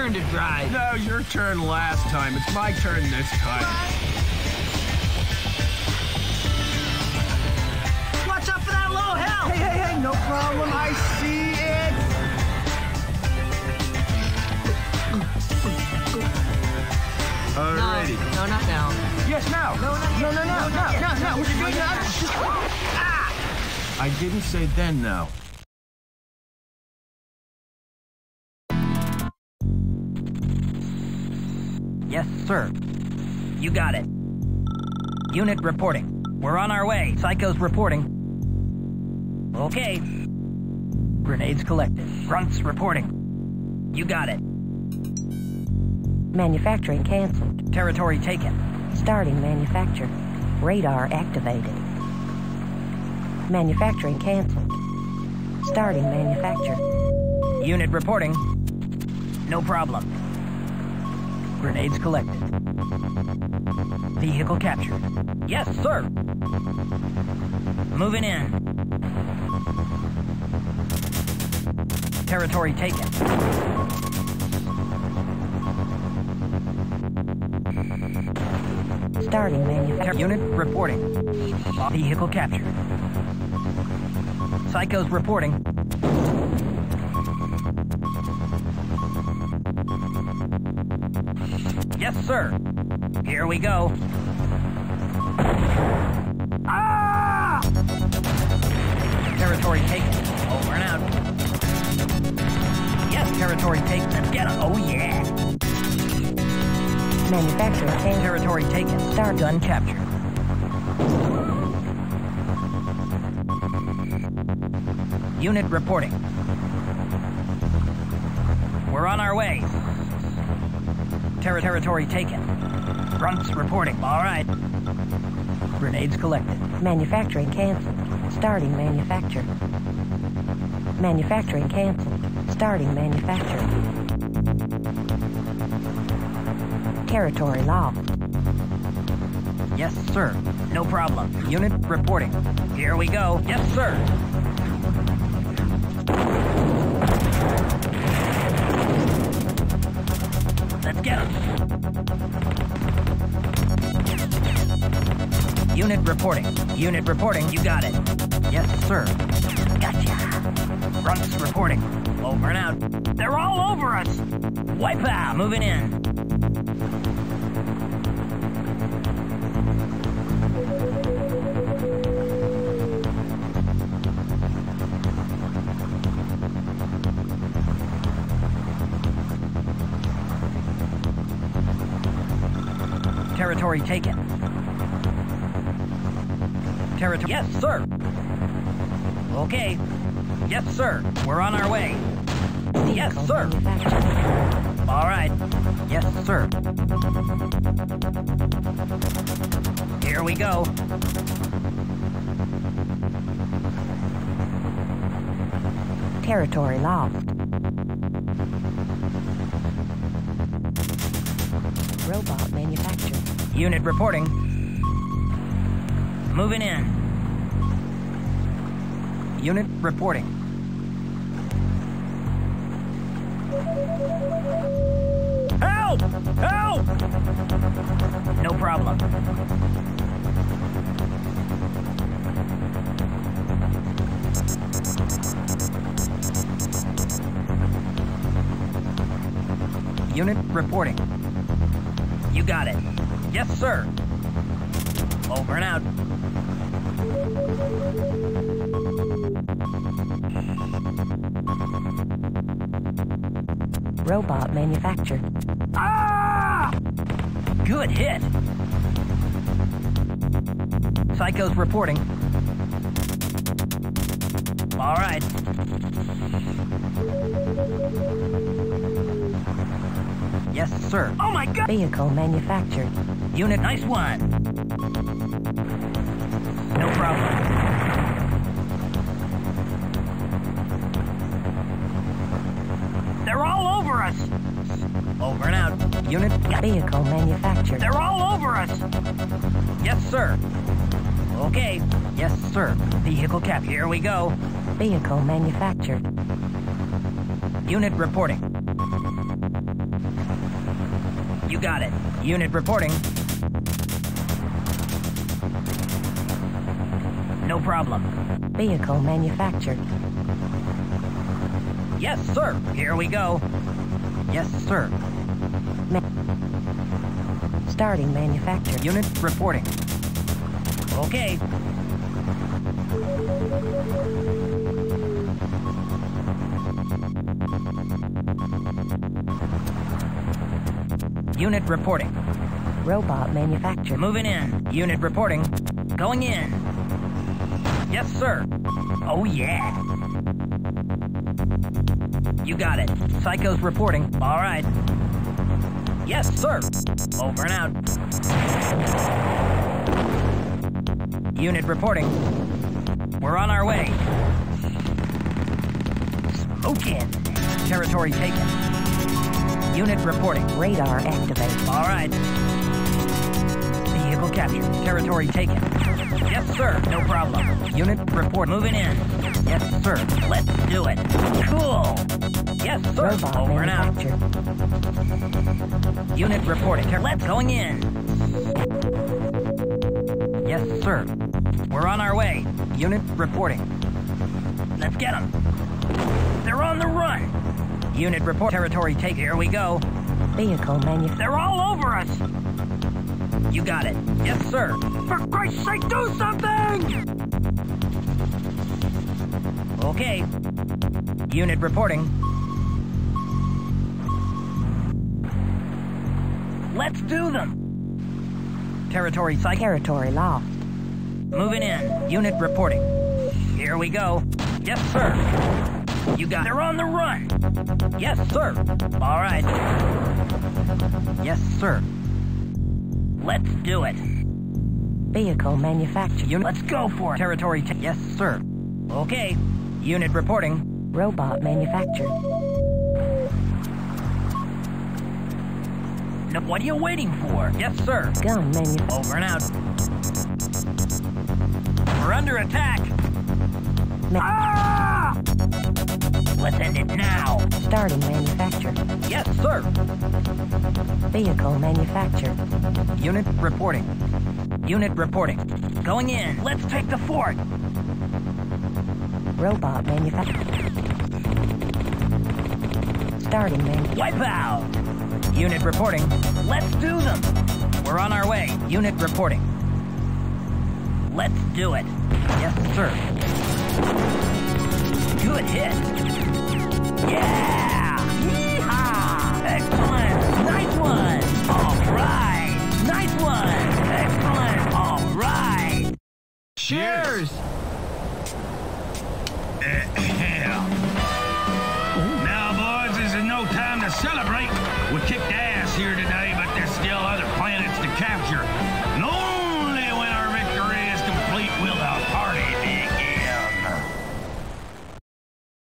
turn to drive. No, your turn last time. It's my turn this time. Watch out for that low hill! Hey, hey, hey, no problem. I see it. Alrighty. No, no, not now. Yes, now. No, not yet. No, no, no, No, no, yet. no, no. No, What you doing yet. now? Just- Ah! I didn't say then now. Yes, sir. You got it. Unit reporting. We're on our way. Psychos reporting. Okay. Grenades collected. Grunts reporting. You got it. Manufacturing canceled. Territory taken. Starting manufacture. Radar activated. Manufacturing canceled. Starting manufacture. Unit reporting. No problem. Grenades collected. Vehicle captured. Yes, sir. Moving in. Territory taken. Starting manufacture. Unit reporting. Vehicle captured. Psychos reporting. Yes, sir. Here we go. Ah! Territory taken. Over and out. Yes, territory taken. Let's get 'em. Oh, yeah. Manufacturing canceled. Territory taken. Star gun captured. Unit reporting. We're on our way. Terri- territory taken. Grunts reporting. All right. Grenades collected. Manufacturing canceled. Starting manufacture. Manufacturing canceled. Starting manufacture. Territory lost. Yes, sir. No problem. Unit reporting. Here we go. Yes, sir. 'Em. Unit reporting. Unit reporting. You got it. Yes, sir. Gotcha. Grunts reporting. Over and out. They're all over us. Wipe out. Moving in. Territory taken. Territory. Yes, sir. Okay. Yes, sir. We're on our way. Yes, sir. All right. Yes, sir. Here we go. Territory lost. Robot manufactured. Unit reporting. Moving in. Unit reporting. Help! Help! No problem. Unit reporting. You got it. Yes, sir. Over and out. Robot manufactured. Ah! Good hit. Psycho's reporting. All right. Yes, sir. Oh my god! Vehicle manufactured. Unit, nice one. No problem. They're all over us. Over and out. Unit, Vehicle manufactured. they're all over us. Yes, sir. Okay. Yes, sir. Vehicle cap. Here we go. Vehicle manufactured. Unit reporting. You got it. Unit reporting. No problem. Vehicle manufactured. Yes, sir. Here we go. Yes, sir. Starting manufacture. Unit reporting. Okay. Unit reporting. Robot manufactured. Moving in. Unit reporting. Going in. Yes, sir. Oh, yeah. You got it. Psycho's reporting. All right. Yes, sir. Over and out. Unit reporting. We're on our way. Smoking. Territory taken. Unit reporting. Radar activated. All right. Vehicle captured. Territory taken. Yes, sir. No problem. Unit report. Moving in. Yes, sir. Let's do it. Cool. Yes, sir. Robot Over and out. Unit reporting. Ter- Let's going in. Yes, sir. We're on our way. Unit reporting. Let's get them. They're on the run. Unit report. Territory taken. Here we go. Vehicle manufactured. They're all over us. You got it. Yes, sir. For Christ's sake, do something! Okay. Unit reporting. Let's do them. Territory psych. Territory law. Moving in. Unit reporting. Here we go. Yes, sir. You got. They're on the run. Yes, sir. All right. Yes, sir. Let's do it. Vehicle manufactured. Unit. Let's go for it. Territory. Yes, sir. Okay. Unit reporting. Robot manufactured. No, what are you waiting for? Yes, sir. Gun manufactured. Over and out. We're under attack. Ah! Let's end it now. Starting manufacture. Yes, sir. Vehicle manufacture. Unit reporting. Unit reporting. Going in. Let's take the fort. Robot manufacture. Starting man. Wipe out. Unit reporting. Let's do them. We're on our way. Unit reporting. Let's do it. Yes, sir. Good hit. Cheers! now, boys, this is no time to celebrate. We kicked ass here today, but there's still other planets to capture.